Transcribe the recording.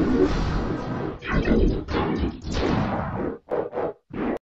Thank you.